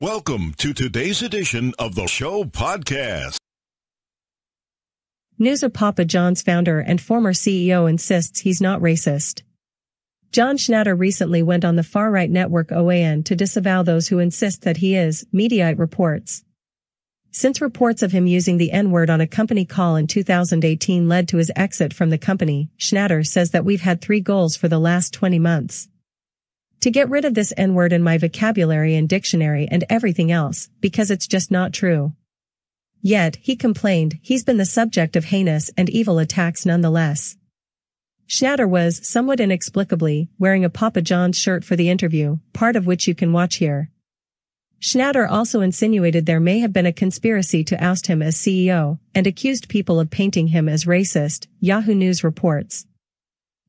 Welcome to today's edition of the show podcast. News of Papa John's founder and former CEO insists he's not racist. John Schnatter recently went on the far-right network OAN to disavow those who insist that he is, Mediaite reports. Since reports of him using the N-word on a company call in 2018 led to his exit from the company, Schnatter says that we've had three goals for the last 20 months. To get rid of this N-word in my vocabulary and dictionary and everything else, because it's just not true. Yet, he complained, he's been the subject of heinous and evil attacks nonetheless. Schnatter was, somewhat inexplicably, wearing a Papa John's shirt for the interview, part of which you can watch here. Schnatter also insinuated there may have been a conspiracy to oust him as CEO, and accused people of painting him as racist, Yahoo News reports.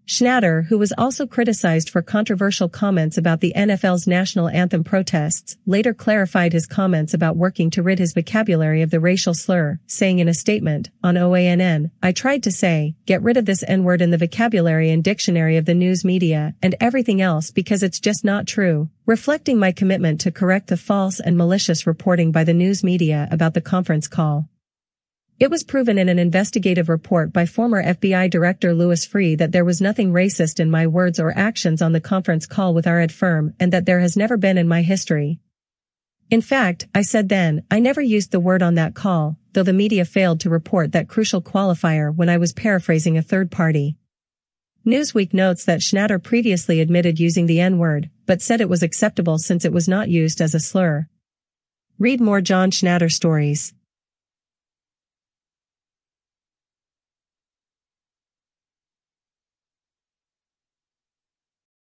Schnatter, who was also criticized for controversial comments about the NFL's national anthem protests, later clarified his comments about working to rid his vocabulary of the racial slur, saying in a statement, on OANN, I tried to say, get rid of this N-word in the vocabulary and dictionary of the news media and everything else because it's just not true, reflecting my commitment to correct the false and malicious reporting by the news media about the conference call. It was proven in an investigative report by former FBI Director Louis Freeh that there was nothing racist in my words or actions on the conference call with our ad firm and that there has never been in my history. In fact, I said then, I never used the word on that call, though the media failed to report that crucial qualifier when I was paraphrasing a third party. Newsweek notes that Schnatter previously admitted using the N-word, but said it was acceptable since it was not used as a slur. Read more John Schnatter stories.